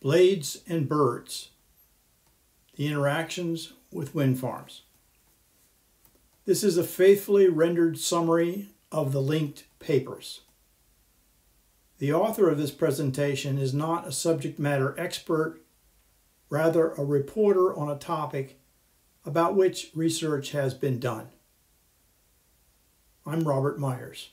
Blades and Birds The Interactions with Wind Farms. This is a faithfully rendered summary of the linked papers. The author of this presentation is not a subject matter expert, rather a reporter on a topic about which research has been done. I'm Robert Myers.